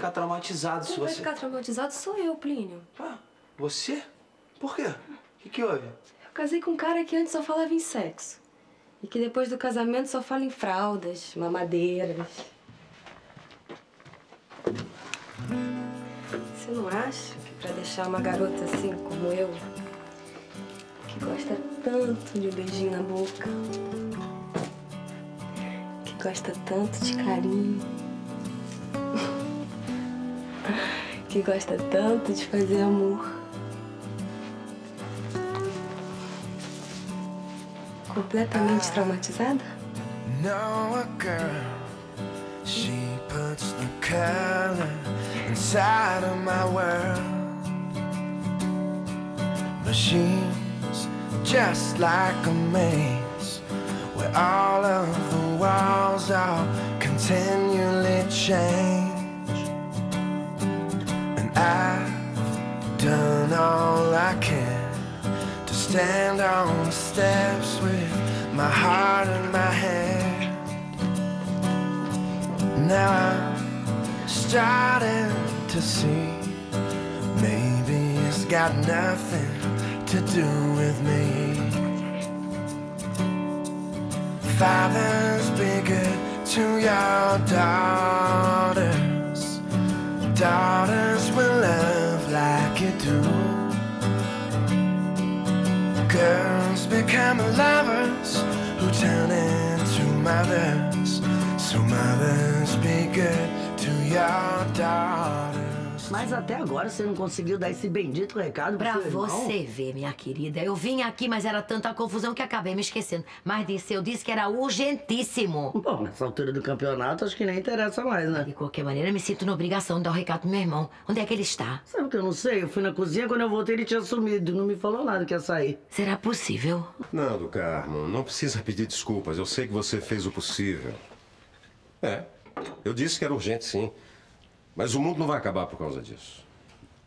ficar traumatizado Quem se vai você... ficar traumatizado sou eu, Plínio. Ah, você? Por quê? O que, que houve? Eu casei com um cara que antes só falava em sexo. E que depois do casamento só fala em fraldas, mamadeiras. Você não acha que pra deixar uma garota assim como eu, que gosta tanto de um beijinho na boca, que gosta tanto de carinho, que gosta tanto de fazer amor, completamente traumatizada? know a girl. She puts the color inside of my world. But just like a maze where all of the walls are continually change. I've done all I can to stand on the steps with my heart in my hand. Now I'm starting to see maybe it's got nothing to do with me. Fathers, be good to your daughters. Daughters Girls become lovers who turn into mothers. So mothers be good to your daughters. Mas até agora você não conseguiu dar esse bendito recado pro Pra seu irmão? você ver, minha querida. Eu vim aqui, mas era tanta confusão que acabei me esquecendo. Mas disse, eu disse que era urgentíssimo. Bom, nessa altura do campeonato, acho que nem interessa mais, né? De qualquer maneira, me sinto na obrigação de dar o recado pro meu irmão. Onde é que ele está? Sabe o que eu não sei? Eu fui na cozinha, quando eu voltei ele tinha sumido. Não me falou nada que ia sair. Será possível? Não, do Carmo, não precisa pedir desculpas. Eu sei que você fez o possível. É, eu disse que era urgente, sim. Mas o mundo não vai acabar por causa disso.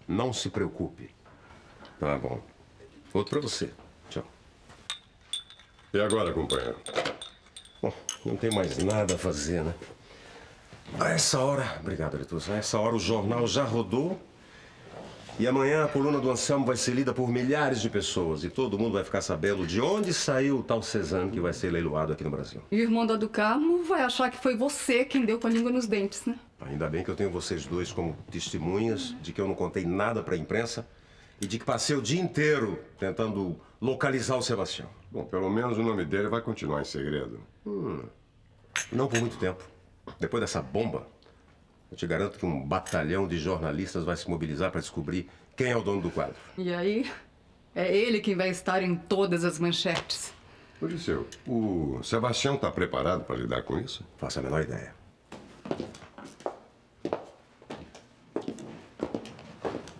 Não se preocupe. Tá bom. Outro pra você. Tchau. E agora, companheiro? Bom, não tem mais nada a fazer, né? A essa hora. Obrigado, Letus. A essa hora o jornal já rodou. E amanhã a coluna do Anselmo vai ser lida por milhares de pessoas. E todo mundo vai ficar sabendo de onde saiu o tal Cezanne que vai ser leiloado aqui no Brasil. E o irmão da do Carmo vai achar que foi você quem deu com a língua nos dentes, né? Ainda bem que eu tenho vocês dois como testemunhas de que eu não contei nada pra imprensa e de que passei o dia inteiro tentando localizar o Sebastião. Bom, pelo menos o nome dele vai continuar em segredo. Hum, não por muito tempo. Depois dessa bomba, eu te garanto que um batalhão de jornalistas vai se mobilizar para descobrir quem é o dono do quadro. E aí, é ele quem vai estar em todas as manchetes. Ô, Disseu, o Sebastião tá preparado para lidar com isso? Faço a menor ideia.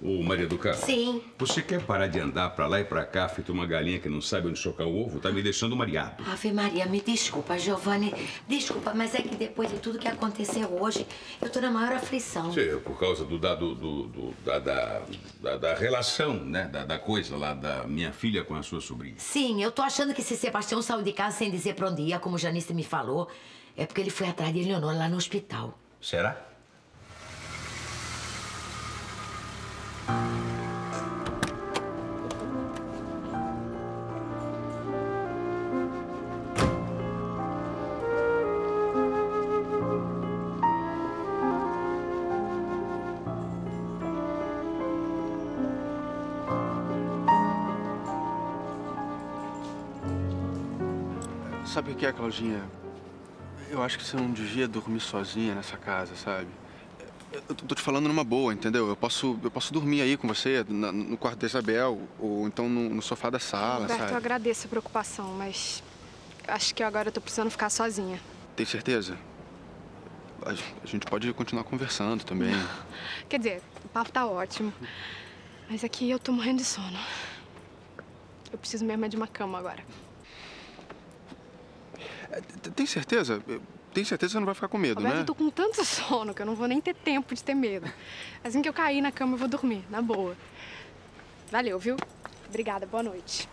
Ô, Maria do Carmo. Sim. Você quer parar de andar pra lá e pra cá, feito uma galinha que não sabe onde chocar o ovo? Tá me deixando mareado. Ave Maria, me desculpa, Giovanni. Desculpa, mas é que depois de tudo que aconteceu hoje, eu tô na maior aflição. Sim, é por causa do, da, do, do- do- da, da, da- da relação, né? Da, da coisa lá da minha filha com a sua sobrinha. Sim, eu tô achando que esse Sebastião saiu de casa sem dizer pra onde ia, como Janice me falou. É porque ele foi atrás de Eleonora lá no hospital. Será? Sabe o que é, Claudinha? Eu acho que você não devia dormir sozinha nessa casa, sabe? Eu tô te falando numa boa, entendeu? Eu posso, eu posso dormir aí com você, na- no quarto da Isabel, ou então no, no sofá da sala, Roberto, eu sabe? agradeço a preocupação, mas acho que agora eu tô precisando ficar sozinha. Tem certeza? A, a gente pode continuar conversando também. Quer dizer, o papo tá ótimo, mas aqui eu tô morrendo de sono. Eu preciso mesmo é de uma cama agora. Tem certeza? Tem certeza que você não vai ficar com medo, Roberto, né? eu tô com tanto sono que eu não vou nem ter tempo de ter medo. Assim que eu cair na cama, eu vou dormir, na boa. Valeu, viu? Obrigada, boa noite.